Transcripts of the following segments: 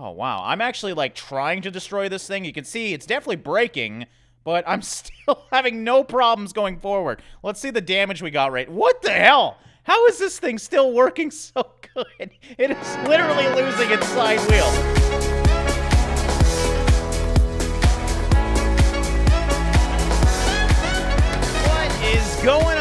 Oh, wow. I'm actually, like, trying to destroy this thing. You can see it's definitely breaking, but I'm still having no problems going forward. Let's see the damage we got right. What the hell? How is this thing still working so good? It is literally losing its side wheel. What is going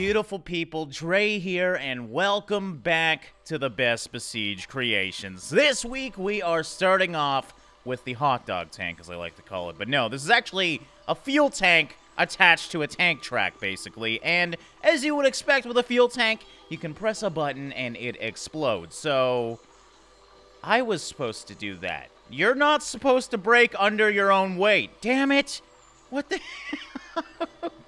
beautiful people? Drae here, and welcome back to the best Besiege creations. This week, we are starting off with the hot dog tank, as I like to call it. But no, this is actually a fuel tank attached to a tank track, basically. And as you would expect with a fuel tank, you can press a button and it explodes. So, I was supposed to do that. You're not supposed to break under your own weight. Damn it! What the...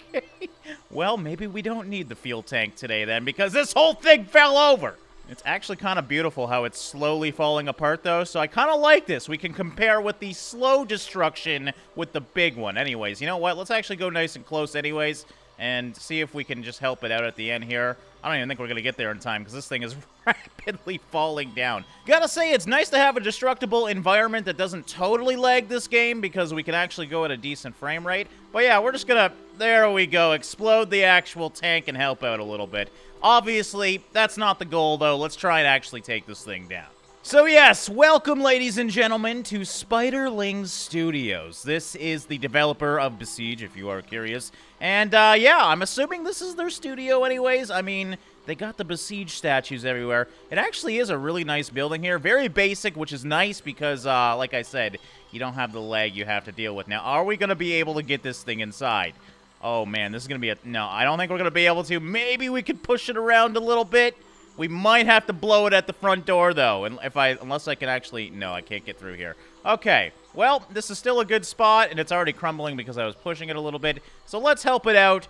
Well, maybe we don't need the fuel tank today then, because this whole thing fell over. It's actually kind of beautiful how it's slowly falling apart, though, so I kind of like this. We can compare with the slow destruction with the big one. Anyways, you know what? Let's actually go nice and close anyways and see if we can just help it out at the end here. I don't even think we're going to get there in time because this thing is rapidly falling down. Gotta say, it's nice to have a destructible environment that doesn't totally lag this game because we can actually go at a decent frame rate. But yeah, we're just to, there we go, explode the actual tank and help out a little bit. Obviously, that's not the goal, though. Let's try and actually take this thing down. So yes, welcome ladies and gentlemen to Spiderling Studios. This is the developer of Besiege, if you are curious. And uh, yeah, I'm assuming this is their studio anyways. I mean, they got the Besiege statues everywhere. It actually is a really nice building here. Very basic, which is nice because, uh, like I said, you don't have the lag you have to deal with. Now, are we going to be able to get this thing inside? Oh man, this is going to be a... No, I don't think we're going to be able to. Maybe we could push it around a little bit. We might have to blow it at the front door, though, and if I unless I can actually... No, I can't get through here. Okay, well, this is still a good spot, and it's already crumbling because I was pushing it a little bit. So let's help it out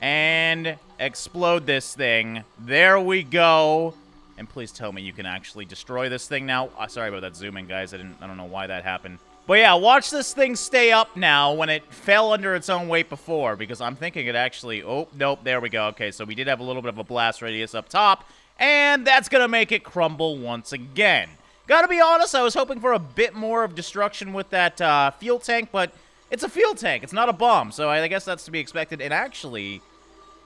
and explode this thing. There we go. And please tell me you can actually destroy this thing now. Uh, sorry about that zooming, guys. I didn't. I don't know why that happened. But yeah, watch this thing stay up now when it fell under its own weight before, because I'm thinking it actually... Oh, nope, there we go. Okay, so we did have a little bit of a blast radius up top, and that's going to make it crumble once again. Gotta be honest, I was hoping for a bit more of destruction with that uh, fuel tank, but it's a fuel tank. It's not a bomb, so I guess that's to be expected. And actually,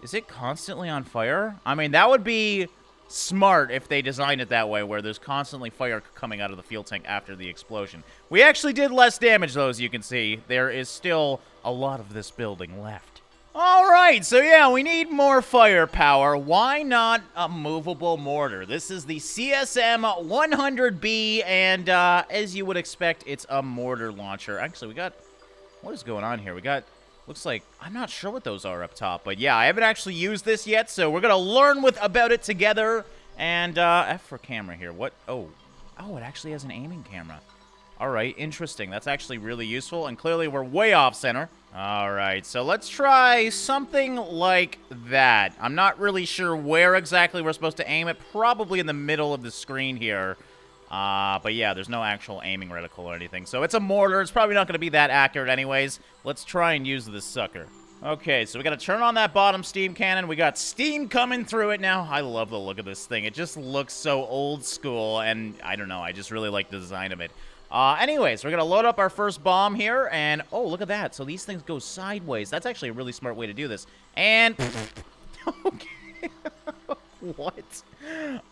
is it constantly on fire? I mean, that would be smart if they designed it that way, where there's constantly fire coming out of the fuel tank after the explosion. We actually did less damage, though, as you can see. There is still a lot of this building left. Alright, so yeah, we need more firepower. Why not a movable mortar? This is the CSM 100B, and uh, as you would expect, it's a mortar launcher. Actually, we got... What is going on here? We got... Looks like... I'm not sure what those are up top, but yeah, I haven't actually used this yet, so we're going to learn with about it together. And uh, F for camera here. What? Oh. Oh, it actually has an aiming camera. Alright, interesting. That's actually really useful, and clearly we're way off center. Alright, so let's try something like that. I'm not really sure where exactly we're supposed to aim it. Probably in the middle of the screen here. Uh, but yeah, there's no actual aiming reticle or anything. So it's a mortar. It's probably not going to be that accurate anyways. Let's try and use this sucker. Okay, so we got to turn on that bottom steam cannon. We got steam coming through it now. I love the look of this thing. It just looks so old school, and I don't know. I just really like the design of it. Uh, anyways, we're going to load up our first bomb here, and oh, look at that. So these things go sideways. That's actually a really smart way to do this. And, okay. what?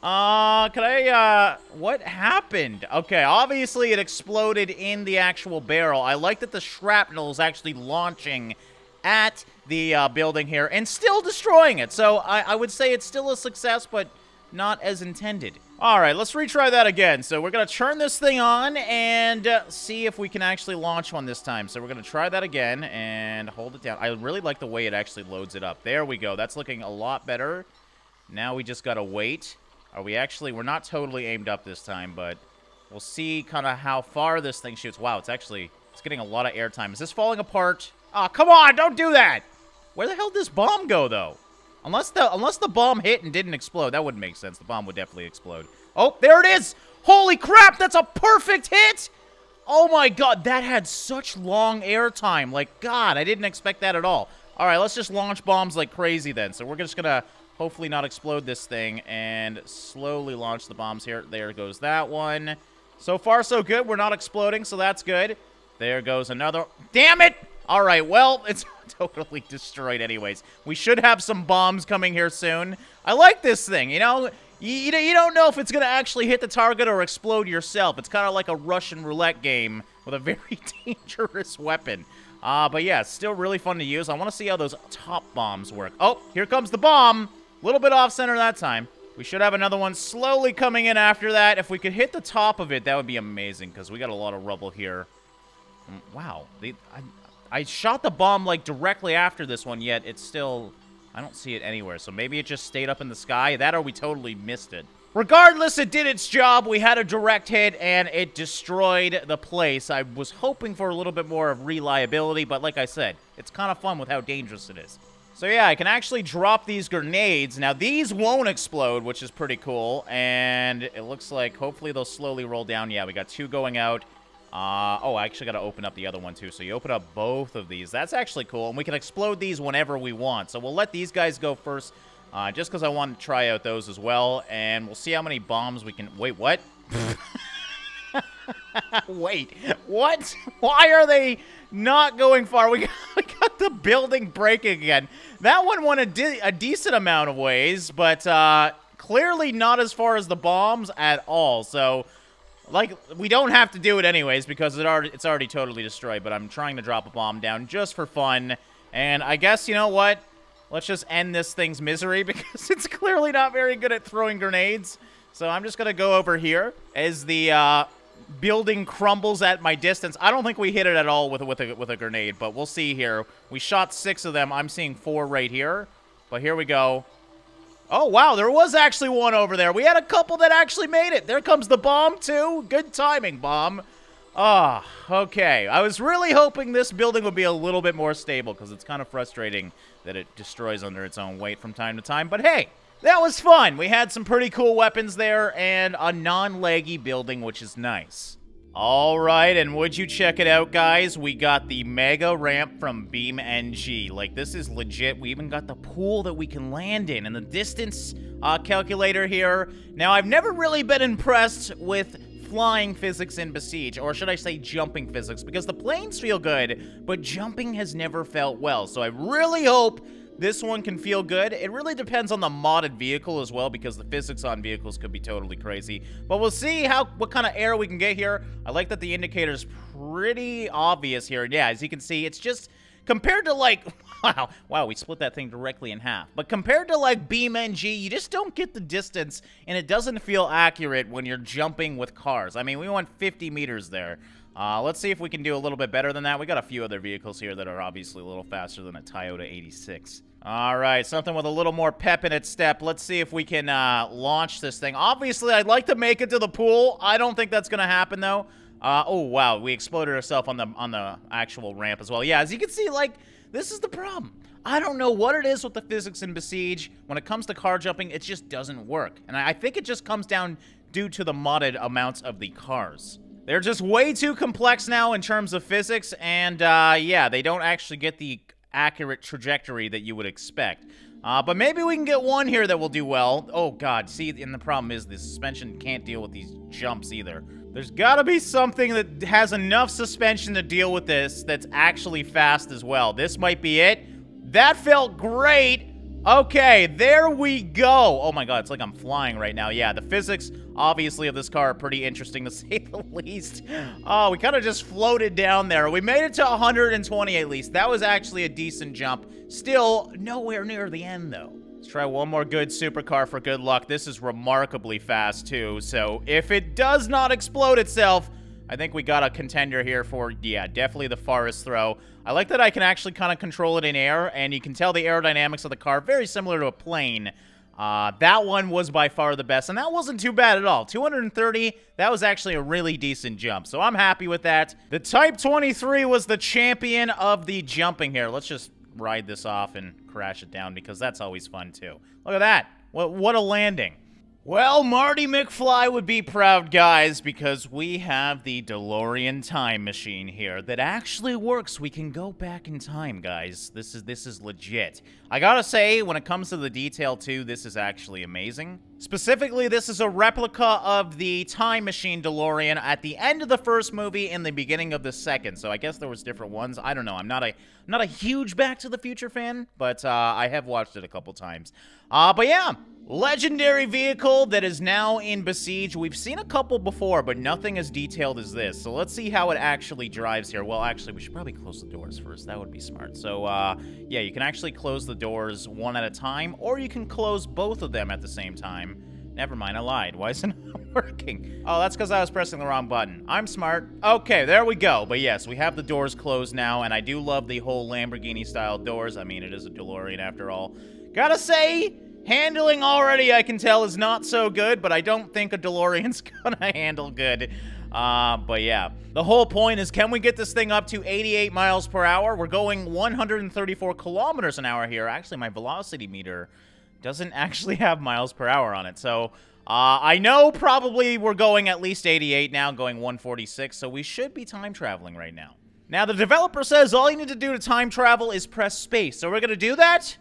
Uh, can I, uh, what happened? Okay, obviously it exploded in the actual barrel. I like that the shrapnel is actually launching at the uh, building here and still destroying it. So I, I would say it's still a success, but not as intended. All right, let's retry that again. So we're going to turn this thing on and uh, see if we can actually launch one this time. So we're going to try that again and hold it down. I really like the way it actually loads it up. There we go. That's looking a lot better. Now we just got to wait. Are we actually... We're not totally aimed up this time, but we'll see kind of how far this thing shoots. Wow, it's actually... It's getting a lot of airtime. Is this falling apart? Oh, come on! Don't do that! Where the hell did this bomb go, though? Unless the unless the bomb hit and didn't explode, that wouldn't make sense. The bomb would definitely explode. Oh, there it is! Holy crap, that's a perfect hit! Oh my god, that had such long airtime. Like, god, I didn't expect that at all. Alright, let's just launch bombs like crazy then. So we're just gonna hopefully not explode this thing and slowly launch the bombs here. There goes that one. So far, so good. We're not exploding, so that's good. There goes another. Damn it! All right, well, it's totally destroyed anyways. We should have some bombs coming here soon. I like this thing, you know? You, you don't know if it's going to actually hit the target or explode yourself. It's kind of like a Russian roulette game with a very dangerous weapon. Uh, but yeah, still really fun to use. I want to see how those top bombs work. Oh, here comes the bomb. A little bit off-center that time. We should have another one slowly coming in after that. If we could hit the top of it, that would be amazing because we got a lot of rubble here. Mm, wow. They, I, I shot the bomb, like, directly after this one, yet it's still... I don't see it anywhere, so maybe it just stayed up in the sky. That or we totally missed it. Regardless, it did its job. We had a direct hit, and it destroyed the place. I was hoping for a little bit more of reliability, but like I said, it's kind of fun with how dangerous it is. So yeah, I can actually drop these grenades. Now, these won't explode, which is pretty cool, and it looks like hopefully they'll slowly roll down. Yeah, we got two going out. Uh, oh, I actually got to open up the other one, too. So you open up both of these. That's actually cool. And we can explode these whenever we want. So we'll let these guys go first, uh, just because I want to try out those as well. And we'll see how many bombs we can... Wait, what? Wait, what? Why are they not going far? We got, we got the building breaking again. That one went a, de a decent amount of ways, but uh, clearly not as far as the bombs at all. So like, we don't have to do it anyways because it already, it's already totally destroyed, but I'm trying to drop a bomb down just for fun. And I guess, you know what? Let's just end this thing's misery because it's clearly not very good at throwing grenades. So I'm just going to go over here as the uh, building crumbles at my distance. I don't think we hit it at all with, with, a, with a grenade, but we'll see here. We shot six of them. I'm seeing four right here. But here we go. Oh, wow, there was actually one over there. We had a couple that actually made it. There comes the bomb, too. Good timing, bomb. Ah, oh, okay. I was really hoping this building would be a little bit more stable because it's kind of frustrating that it destroys under its own weight from time to time. But hey, that was fun. We had some pretty cool weapons there and a non-laggy building, which is nice. All right, and would you check it out, guys? We got the mega ramp from BeamNG. Like, this is legit. We even got the pool that we can land in and the distance uh, calculator here. Now, I've never really been impressed with flying physics in Besiege, or should I say jumping physics, because the planes feel good, but jumping has never felt well. So I really hope this one can feel good. It really depends on the modded vehicle as well because the physics on vehicles could be totally crazy. But we'll see how what kind of air we can get here. I like that the indicator is pretty obvious here. Yeah, as you can see, it's just compared to like wow, wow, we split that thing directly in half. But compared to like beam BeamNG, you just don't get the distance and it doesn't feel accurate when you're jumping with cars. I mean, we went 50 meters there. Uh, let's see if we can do a little bit better than that. We got a few other vehicles here that are obviously a little faster than a Toyota 86. All right, something with a little more pep in its step. Let's see if we can uh, launch this thing. Obviously, I'd like to make it to the pool. I don't think that's going to happen, though. Uh, oh, wow, we exploded ourselves on the on the actual ramp as well. Yeah, as you can see, like, this is the problem. I don't know what it is with the physics in Besiege. When it comes to car jumping, it just doesn't work. And I think it just comes down due to the modded amounts of the cars. They're just way too complex now in terms of physics, and uh, yeah, they don't actually get the accurate trajectory that you would expect. Uh, but maybe we can get one here that will do well. Oh, God. See, and the problem is the suspension can't deal with these jumps either. There's got to be something that has enough suspension to deal with this that's actually fast as well. This might be it. That felt great. Okay, there we go. Oh my god, it's like I'm flying right now. Yeah, the physics, obviously, of this car are pretty interesting to say the least. Oh, we kind of just floated down there. We made it to 120 at least. That was actually a decent jump. Still, nowhere near the end, though. Let's try one more good supercar for good luck. This is remarkably fast, too. So if it does not explode itself, I think we got a contender here for, yeah, definitely the farthest throw. I like that I can actually kind of control it in air, and you can tell the aerodynamics of the car, very similar to a plane. Uh, that one was by far the best, and that wasn't too bad at all. 230, that was actually a really decent jump, so I'm happy with that. The Type 23 was the champion of the jumping here. Let's just ride this off and crash it down, because that's always fun, too. Look at that. What, what a landing. Well, Marty McFly would be proud, guys, because we have the DeLorean time machine here that actually works. We can go back in time, guys. This is this is legit. I gotta say, when it comes to the detail, too, this is actually amazing. Specifically, this is a replica of the time machine DeLorean at the end of the first movie and the beginning of the second. So I guess there was different ones. I don't know. I'm not a not a huge Back to the Future fan, but uh, I have watched it a couple times. Uh, but yeah, Legendary vehicle that is now in Besiege. We've seen a couple before, but nothing as detailed as this. So let's see how it actually drives here. Well, actually, we should probably close the doors first. That would be smart. So, uh, yeah, you can actually close the doors one at a time, or you can close both of them at the same time. Never mind, I lied. Why isn't it working? Oh, that's because I was pressing the wrong button. I'm smart. Okay, there we go. But yes, we have the doors closed now, and I do love the whole Lamborghini-style doors. I mean, it is a DeLorean after all. Gotta say, Handling already, I can tell, is not so good, but I don't think a DeLorean's gonna handle good. Uh, but yeah, the whole point is can we get this thing up to 88 miles per hour? We're going 134 kilometers an hour here. Actually, my velocity meter doesn't actually have miles per hour on it. So uh, I know probably we're going at least 88 now, going 146. So we should be time traveling right now. Now, the developer says all you need to do to time travel is press space. So we're going to do that.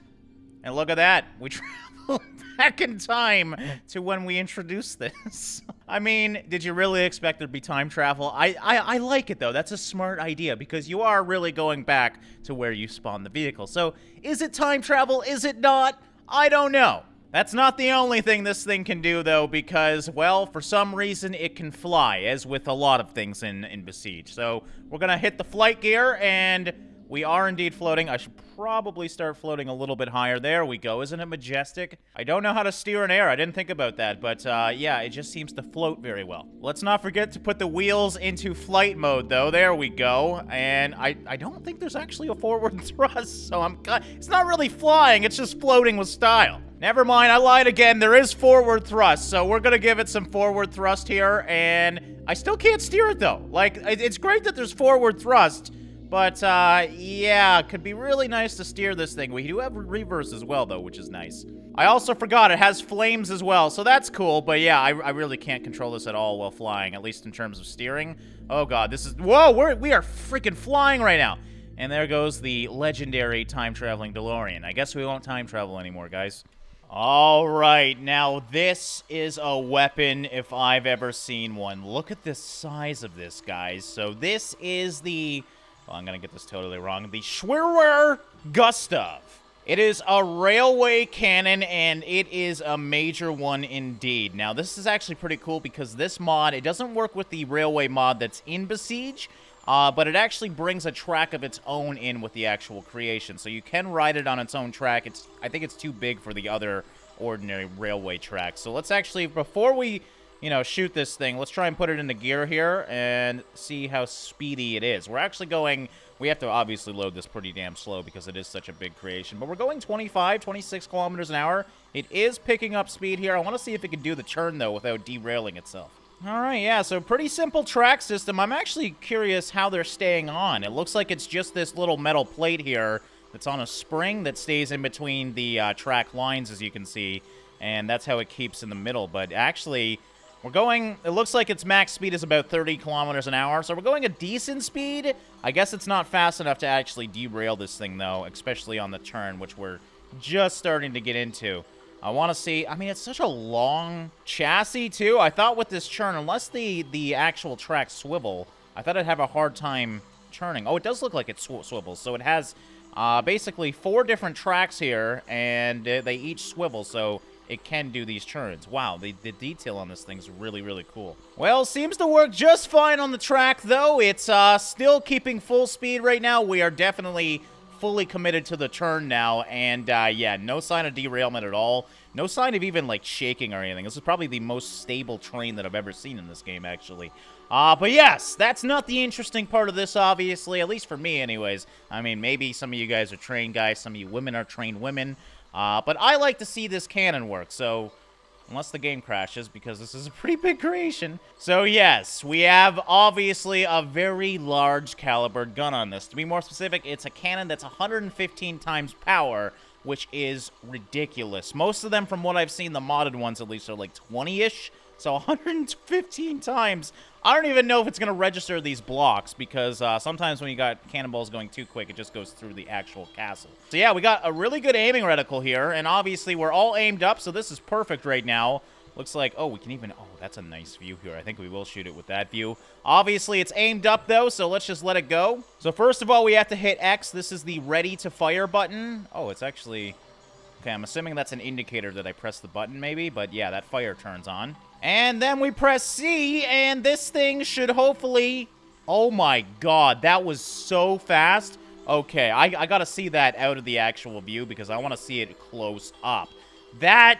And look at that. We back in time to when we introduced this. I mean, did you really expect there to be time travel? I, I, I like it, though. That's a smart idea, because you are really going back to where you spawned the vehicle. So, is it time travel? Is it not? I don't know. That's not the only thing this thing can do, though, because, well, for some reason, it can fly, as with a lot of things in, in Besiege. So, we're gonna hit the flight gear, and we are indeed floating. I should probably start floating a little bit higher. There we go. Isn't it majestic? I don't know how to steer in air. I didn't think about that, but uh, yeah, it just seems to float very well. Let's not forget to put the wheels into flight mode, though. There we go. And I, I don't think there's actually a forward thrust, so I'm... It's not really flying. It's just floating with style. Never mind, I lied again. There is forward thrust, so we're gonna give it some forward thrust here, and I still can't steer it, though. Like, it's great that there's forward thrust, but, uh, yeah, could be really nice to steer this thing. We do have reverse as well, though, which is nice. I also forgot it has flames as well, so that's cool. But, yeah, I, I really can't control this at all while flying, at least in terms of steering. Oh, God, this is... Whoa, we're, we are freaking flying right now. And there goes the legendary time-traveling DeLorean. I guess we won't time travel anymore, guys. All right, now this is a weapon if I've ever seen one. Look at the size of this, guys. So this is the well, I'm going to get this totally wrong. The Schwerer Gustav. It is a railway cannon, and it is a major one indeed. Now, this is actually pretty cool because this mod, it doesn't work with the railway mod that's in Besiege, uh, but it actually brings a track of its own in with the actual creation. So you can ride it on its own track. It's I think it's too big for the other ordinary railway tracks. So let's actually, before we you know, shoot this thing. Let's try and put it into gear here and see how speedy it is. We're actually going... We have to obviously load this pretty damn slow because it is such a big creation. But we're going 25, 26 kilometers an hour. It is picking up speed here. I want to see if it can do the turn, though, without derailing itself. All right, yeah, so pretty simple track system. I'm actually curious how they're staying on. It looks like it's just this little metal plate here that's on a spring that stays in between the uh, track lines, as you can see. And that's how it keeps in the middle. But actually, we're going, it looks like its max speed is about 30 kilometers an hour, so we're going a decent speed. I guess it's not fast enough to actually derail this thing, though, especially on the turn, which we're just starting to get into. I want to see, I mean, it's such a long chassis, too. I thought with this turn, unless the, the actual track swivel, I thought I'd have a hard time turning. Oh, it does look like it sw swivels, so it has uh, basically four different tracks here, and uh, they each swivel, so it can do these turns. Wow, the, the detail on this thing's really, really cool. Well, seems to work just fine on the track, though. It's uh, still keeping full speed right now. We are definitely fully committed to the turn now, and uh, yeah, no sign of derailment at all. No sign of even, like, shaking or anything. This is probably the most stable train that I've ever seen in this game, actually. Uh, but yes, that's not the interesting part of this, obviously, at least for me, anyways. I mean, maybe some of you guys are trained guys, some of you women are trained women. Uh, but I like to see this cannon work, so unless the game crashes, because this is a pretty big creation. So yes, we have obviously a very large caliber gun on this. To be more specific, it's a cannon that's 115 times power, which is ridiculous. Most of them, from what I've seen, the modded ones at least, are like 20-ish. So 115 times. I don't even know if it's going to register these blocks because uh, sometimes when you got cannonballs going too quick, it just goes through the actual castle. So yeah, we got a really good aiming reticle here, and obviously we're all aimed up, so this is perfect right now. Looks like, oh, we can even, oh, that's a nice view here. I think we will shoot it with that view. Obviously, it's aimed up, though, so let's just let it go. So first of all, we have to hit X. This is the ready to fire button. Oh, it's actually, okay, I'm assuming that's an indicator that I press the button, maybe, but yeah, that fire turns on. And then we press C, and this thing should hopefully... Oh my god, that was so fast. Okay, I, I gotta see that out of the actual view because I want to see it close up. That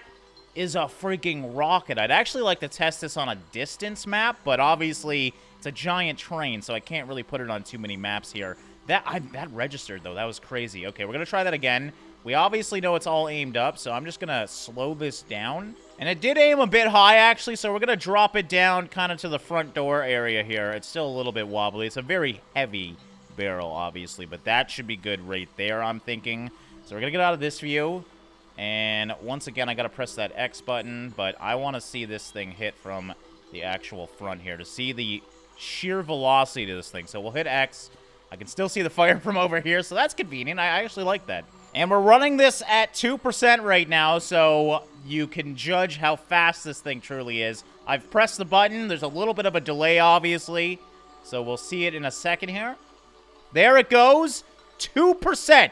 is a freaking rocket. I'd actually like to test this on a distance map, but obviously it's a giant train, so I can't really put it on too many maps here. That I, that registered, though. That was crazy. Okay, we're going to try that again. We obviously know it's all aimed up, so I'm just going to slow this down. And it did aim a bit high, actually, so we're going to drop it down kind of to the front door area here. It's still a little bit wobbly. It's a very heavy barrel, obviously, but that should be good right there, I'm thinking. So we're going to get out of this view. And once again, I got to press that X button, but I want to see this thing hit from the actual front here to see the sheer velocity to this thing. So we'll hit X. I can still see the fire from over here, so that's convenient. I actually like that. And we're running this at 2% right now, so you can judge how fast this thing truly is. I've pressed the button. There's a little bit of a delay, obviously. So we'll see it in a second here. There it goes. 2%.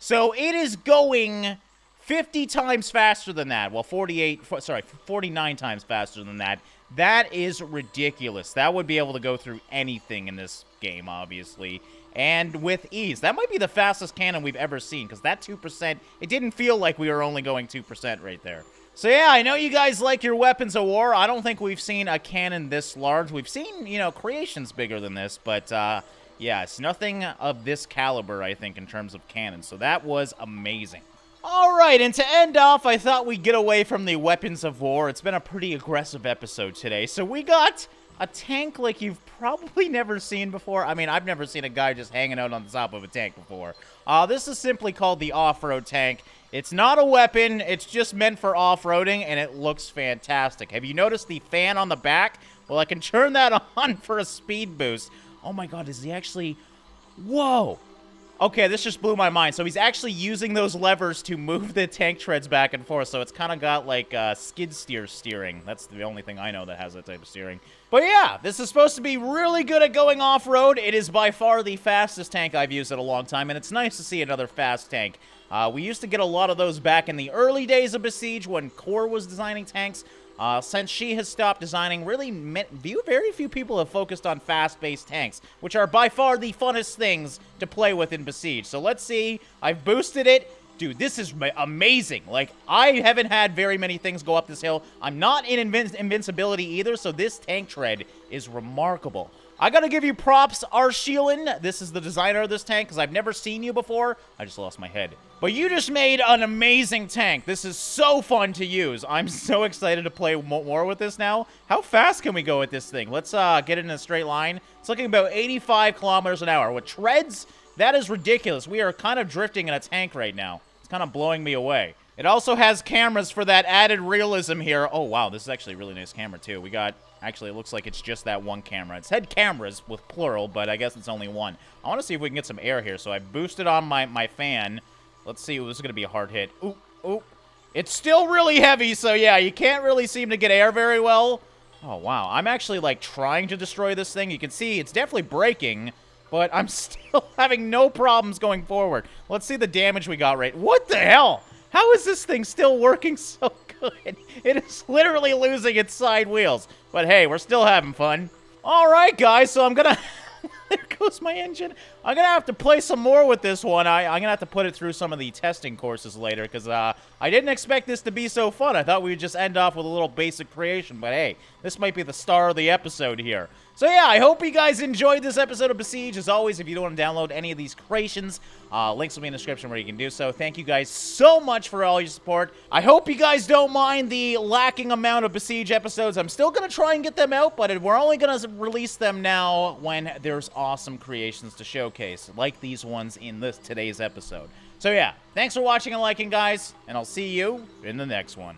So it is going 50 times faster than that. Well, 48, sorry, 49 times faster than that. That is ridiculous. That would be able to go through anything in this game, obviously and with ease. That might be the fastest cannon we've ever seen, because that 2%, it didn't feel like we were only going 2% right there. So yeah, I know you guys like your weapons of war. I don't think we've seen a cannon this large. We've seen, you know, creations bigger than this, but uh, yeah, it's nothing of this caliber, I think, in terms of cannons. So that was amazing. All right, and to end off, I thought we'd get away from the weapons of war. It's been a pretty aggressive episode today. So we got a tank like you've probably never seen before. I mean, I've never seen a guy just hanging out on the top of a tank before. Uh, this is simply called the off-road tank. It's not a weapon. It's just meant for off-roading, and it looks fantastic. Have you noticed the fan on the back? Well, I can turn that on for a speed boost. Oh my god, is he actually... Whoa! Okay, this just blew my mind. So he's actually using those levers to move the tank treads back and forth. So it's kind of got like uh, skid steer steering. That's the only thing I know that has that type of steering. But yeah, this is supposed to be really good at going off-road. It is by far the fastest tank I've used in a long time, and it's nice to see another fast tank. Uh, we used to get a lot of those back in the early days of Besiege when Core was designing tanks. Uh, since she has stopped designing, really very few people have focused on fast-paced tanks, which are by far the funnest things to play with in Besiege. So let's see. I've boosted it. Dude, this is amazing. Like, I haven't had very many things go up this hill. I'm not in invin invincibility either, so this tank tread is remarkable. I gotta give you props, Arsheelan. This is the designer of this tank, because I've never seen you before. I just lost my head. But you just made an amazing tank. This is so fun to use. I'm so excited to play more with this now. How fast can we go with this thing? Let's uh, get it in a straight line. It's looking about 85 kilometers an hour. With treads, that is ridiculous. We are kind of drifting in a tank right now. It's kind of blowing me away. It also has cameras for that added realism here. Oh, wow, this is actually a really nice camera, too. We got, actually, it looks like it's just that one camera. It's head cameras with plural, but I guess it's only one. I want to see if we can get some air here. So I boosted on my, my fan. Let's see. Ooh, this is going to be a hard hit. Ooh, ooh. It's still really heavy, so yeah, you can't really seem to get air very well. Oh, wow. I'm actually, like, trying to destroy this thing. You can see it's definitely breaking, but I'm still having no problems going forward. Let's see the damage we got right. What the hell? How is this thing still working so good? It is literally losing its side wheels. But hey, we're still having fun. All right, guys, so I'm gonna... there goes my engine. I'm gonna have to play some more with this one. I, am gonna have to put it through some of the testing courses later because uh, I didn't expect this to be so fun. I thought we would just end off with a little basic creation, but hey, this might be the star of the episode here. So yeah, I hope you guys enjoyed this episode of Besiege. As always, if you don't want to download any of these creations, uh, links will be in the description where you can do so. Thank you guys so much for all your support. I hope you guys don't mind the lacking amount of Besiege episodes. I'm still going to try and get them out, but we're only going to release them now when there's awesome creations to showcase, like these ones in this today's episode. So yeah, thanks for watching and liking, guys, and I'll see you in the next one.